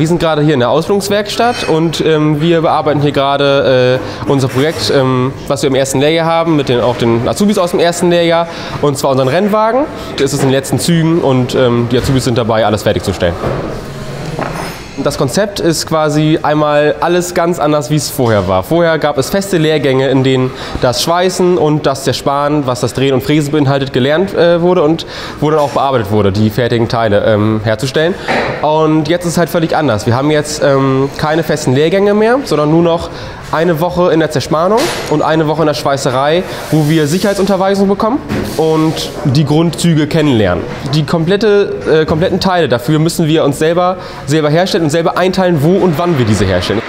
Wir sind gerade hier in der Ausbildungswerkstatt und ähm, wir bearbeiten hier gerade äh, unser Projekt, ähm, was wir im ersten Lehrjahr haben, mit den, auch den Azubis aus dem ersten Lehrjahr, und zwar unseren Rennwagen. Es ist in den letzten Zügen und ähm, die Azubis sind dabei, alles fertigzustellen. Das Konzept ist quasi einmal alles ganz anders, wie es vorher war. Vorher gab es feste Lehrgänge, in denen das Schweißen und das Zersparen, was das Drehen und Fräsen beinhaltet, gelernt äh, wurde und wo dann auch bearbeitet wurde, die fertigen Teile ähm, herzustellen. Und jetzt ist es halt völlig anders. Wir haben jetzt ähm, keine festen Lehrgänge mehr, sondern nur noch eine Woche in der Zerspannung und eine Woche in der Schweißerei, wo wir Sicherheitsunterweisung bekommen und die Grundzüge kennenlernen. Die komplette, äh, kompletten Teile dafür müssen wir uns selber, selber herstellen und selber einteilen, wo und wann wir diese herstellen.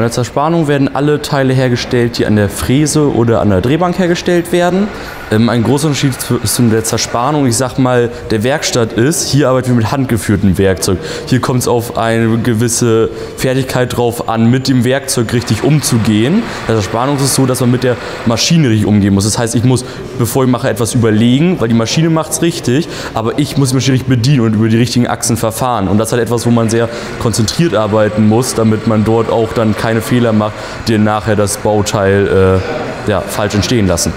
Der Zerspannung werden alle Teile hergestellt, die an der Fräse oder an der Drehbank hergestellt werden. Ähm, ein großer Unterschied zu der Zerspannung, ich sag mal, der Werkstatt ist, hier arbeiten wir mit handgeführtem Werkzeug. Hier kommt es auf eine gewisse Fertigkeit drauf an, mit dem Werkzeug richtig umzugehen. Bei der Zerspannung ist es so, dass man mit der Maschine richtig umgehen muss. Das heißt, ich muss, bevor ich mache, etwas überlegen, weil die Maschine macht es richtig, aber ich muss die Maschine richtig bedienen und über die richtigen Achsen verfahren. Und das ist halt etwas, wo man sehr konzentriert arbeiten muss, damit man dort auch dann keine Fehler macht, die nachher das Bauteil äh, ja, falsch entstehen lassen.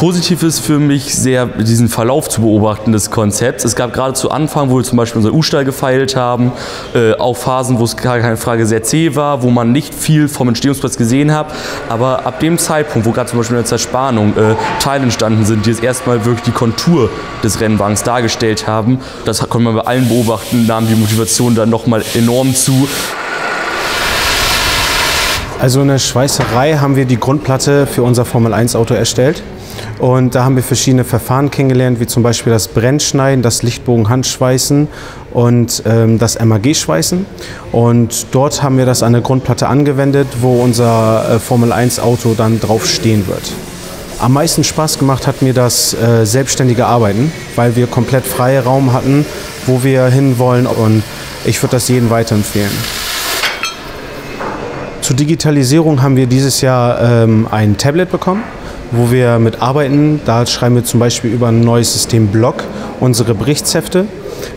Positiv ist für mich sehr, diesen Verlauf zu beobachten des Konzepts. Es gab gerade zu Anfang, wo wir zum Beispiel unser U-Stall gefeilt haben, äh, auch Phasen, wo es gar keine Frage sehr zäh war, wo man nicht viel vom Entstehungsplatz gesehen hat. Aber ab dem Zeitpunkt, wo gerade zum Beispiel in der Zerspannung äh, Teile entstanden sind, die jetzt erstmal wirklich die Kontur des Rennwagens dargestellt haben, das konnte man bei allen beobachten, nahm die Motivation dann nochmal enorm zu. Also in der Schweißerei haben wir die Grundplatte für unser Formel 1 Auto erstellt. Und da haben wir verschiedene Verfahren kennengelernt, wie zum Beispiel das Brennschneiden, das Lichtbogen-Handschweißen und ähm, das MAG-Schweißen. Und dort haben wir das an der Grundplatte angewendet, wo unser äh, Formel 1 Auto dann drauf stehen wird. Am meisten Spaß gemacht hat mir das äh, selbstständige Arbeiten, weil wir komplett freie Raum hatten, wo wir hinwollen und ich würde das jedem weiterempfehlen. Zur Digitalisierung haben wir dieses Jahr ähm, ein Tablet bekommen, wo wir mit arbeiten. Da schreiben wir zum Beispiel über ein neues System Blog unsere Berichtshefte.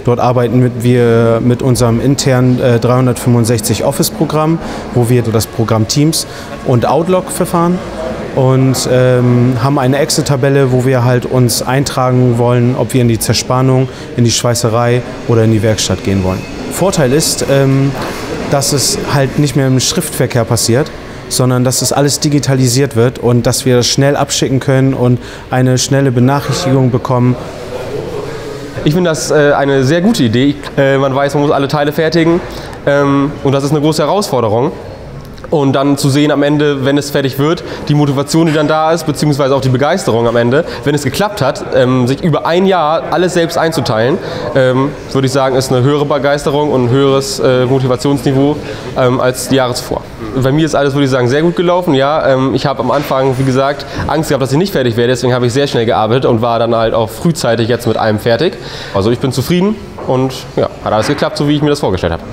Dort arbeiten wir mit unserem internen äh, 365 Office-Programm, wo wir das Programm Teams und Outlook verfahren und ähm, haben eine Excel-Tabelle, wo wir halt uns eintragen wollen, ob wir in die Zerspannung, in die Schweißerei oder in die Werkstatt gehen wollen. Vorteil ist, ähm, dass es halt nicht mehr im Schriftverkehr passiert, sondern dass es alles digitalisiert wird und dass wir das schnell abschicken können und eine schnelle Benachrichtigung bekommen. Ich finde das äh, eine sehr gute Idee. Äh, man weiß, man muss alle Teile fertigen ähm, und das ist eine große Herausforderung. Und dann zu sehen am Ende, wenn es fertig wird, die Motivation, die dann da ist, beziehungsweise auch die Begeisterung am Ende, wenn es geklappt hat, ähm, sich über ein Jahr alles selbst einzuteilen, ähm, würde ich sagen, ist eine höhere Begeisterung und ein höheres äh, Motivationsniveau ähm, als die Jahre zuvor. Bei mir ist alles, würde ich sagen, sehr gut gelaufen. Ja, ähm, ich habe am Anfang, wie gesagt, Angst gehabt, dass ich nicht fertig werde, deswegen habe ich sehr schnell gearbeitet und war dann halt auch frühzeitig jetzt mit einem fertig. Also ich bin zufrieden und ja, hat alles geklappt, so wie ich mir das vorgestellt habe.